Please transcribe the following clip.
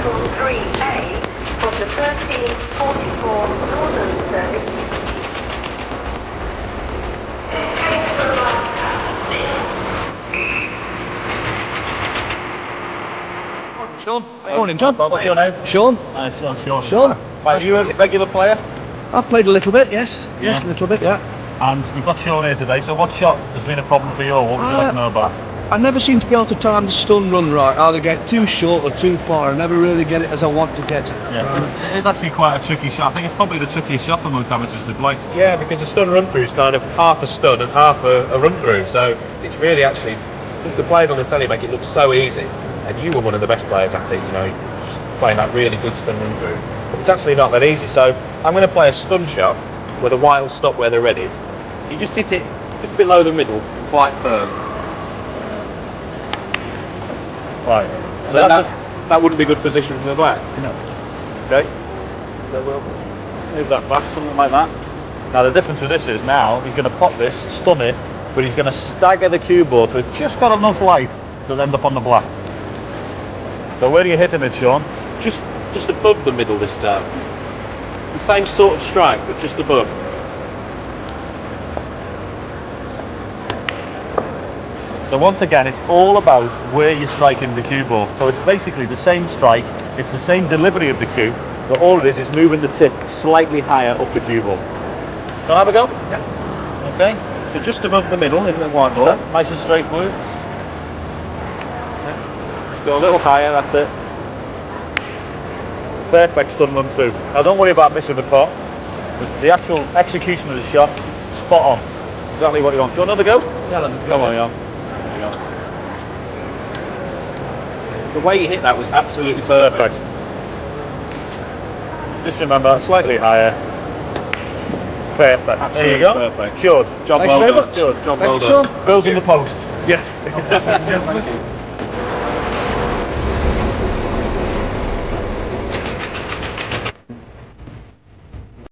Battle 3A from the 1344 Northern Service. Heading for the. Sean. Morning, John. What's your name? Sean. Uh, Sean. Sean. Sean. Are you a regular player? I've played a little bit, yes. Yes, Yeah. a little bit, yeah. And we've got Sean here today. So what shot has been a problem for you? What would you like to know about? I never seem to be able to time the stun run right. Either get too short or too far. I never really get it as I want to get it. Yeah, it is actually quite a tricky shot. I think it's probably the trickiest shot for most amateurs to play. Yeah, because the stun run through is kind of half a stun and half a, a run through, so it's really actually the players on the telly make it look so easy. And you were one of the best players at it, you know, playing that really good stun run through. But it's actually not that easy. So I'm going to play a stun shot with a wild stop where the red is. You just hit it just below the middle, quite firm. Right. That, that wouldn't be good position for the black. No. Okay. So we'll move that back, something like that. Now the difference with this is now he's going to pop this, stun it, but he's going to stagger the cue ball so it's just got enough light to end up on the black. So where are you hitting it, Sean? Just just above the middle this time. The same sort of strike, but just above. So once again, it's all about where you're striking the cue ball. So it's basically the same strike, it's the same delivery of the cue, but all it is is moving the tip slightly higher up the cue ball. Can I have a go? Yeah. Okay. So just above the middle in the white ball. nice and straight for you? Just go a little higher, that's it. Perfect stun run through. Now don't worry about missing the pot. The actual execution of the shot, spot on. Exactly what you want. Do you want another go? Yeah, let me Come on, Jan. There you go. The way you hit that was absolutely perfect. Perfect. Just remember, slightly higher. Perfect. there you go. perfect. Cured. Job Thank well you very done. much. Cured. Job Thank well you, done. Sean. Bills in the post. Yes.